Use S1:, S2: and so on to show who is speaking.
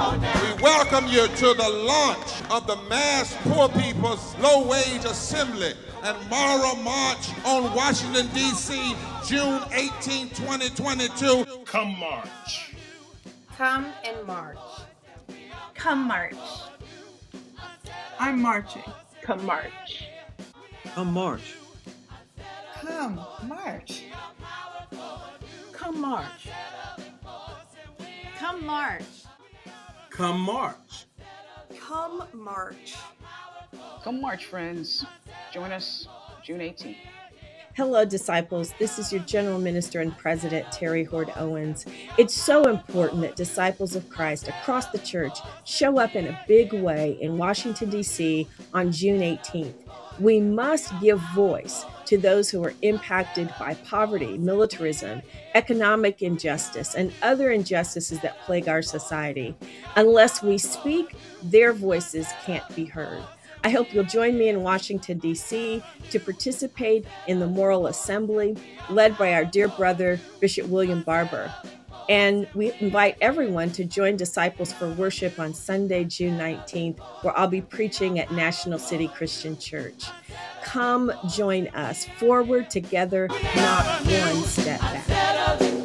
S1: We welcome you to the launch of the Mass Poor People's Low Wage Assembly and Moral March on Washington, D.C., June 18, 2022.
S2: Come march.
S3: Come and march.
S4: Come march.
S5: I'm marching.
S3: Come march.
S6: Come march.
S5: Come march.
S3: Come march.
S4: Come march.
S6: Come march.
S5: Come march.
S7: Come march, friends. Join us June 18th.
S8: Hello, disciples. This is your General Minister and President, Terri Hord Owens. It's so important that disciples of Christ across the church show up in a big way in Washington, D.C. on June 18th. We must give voice to those who are impacted by poverty, militarism, economic injustice, and other injustices that plague our society. Unless we speak, their voices can't be heard. I hope you'll join me in Washington, D.C. to participate in the Moral Assembly led by our dear brother, Bishop William Barber. And we invite everyone to join Disciples for Worship on Sunday, June 19th, where I'll be preaching at National City Christian Church. Come join us. Forward together, not one step back.